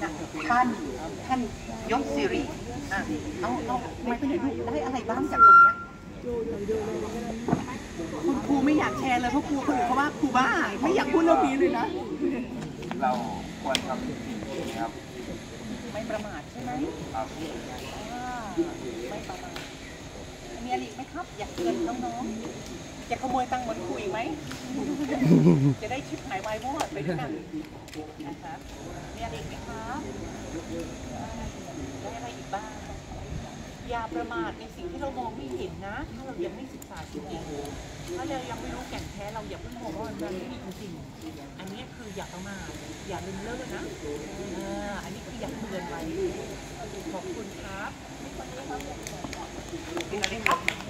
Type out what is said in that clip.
ท่านท่านยศสิริอะเอาเอาไม่ไปไหนลูกได้อะไรบ้างจากตรงเนี้ยคุณครูไม่อยากแชร์เลยเพราะครูคนอื่นเขาว่าครูบ้าไม่อยากพูดเรื่องนี้เลยนะ เราควรทำสิ่งนี้ครับ ไม่ประมาทใช่ไหมครับอ่าไม่ประมาทมีอะไรอีกไหมครับ อยากเตือนน้องๆจะขโมยตังค์เหมือนครูอีกไหมจะได้ชิปหายวายวอดไปด้วยกันนะคะมีอะไรอีกไหมครับ ได้อะไรอีกบ้างอย่าประมาทในสิ่งที่เรามองไม่เห็นนะ ถ้าเรายังไม่ศึกษาจริงๆถ้าเรายังไม่รู้แก่นแท้เราอย่าเพิ่งมองว่ามันไม่มีจริงๆอันนี้คืออย่าประมาทอย่าลืมเลิกนะอันนี้คืออยาเตือนไว้ขอบคุณครับเป็นอะไรครับ